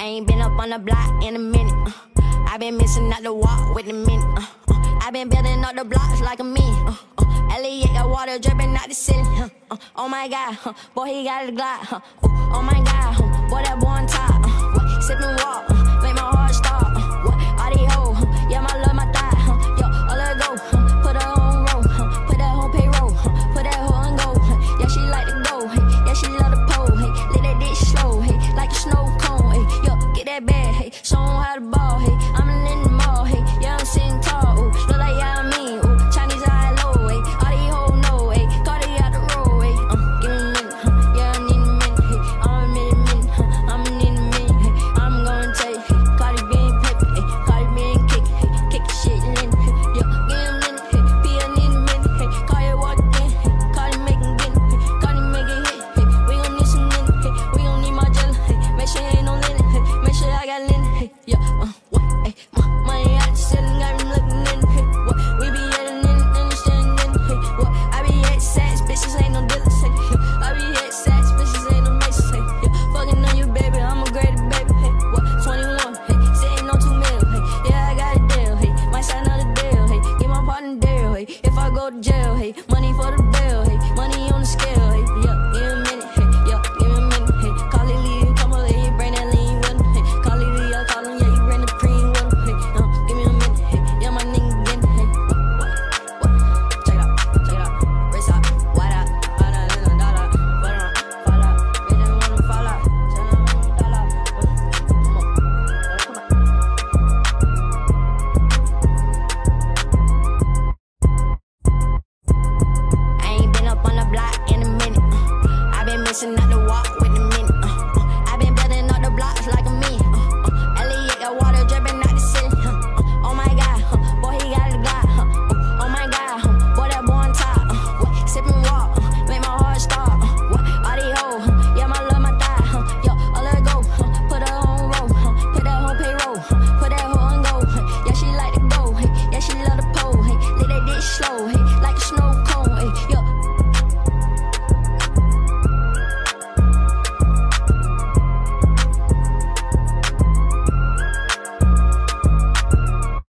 I ain't been up on the block in a minute. Uh, I been missing out the walk with the minute. Uh, uh, I been building up the blocks like a million. Uh, uh, got water dripping out the ceiling. Uh, uh, oh my god, uh, boy, he got a Glock. Uh, oh my god, uh, boy, that boy jail. Hey, money for the and I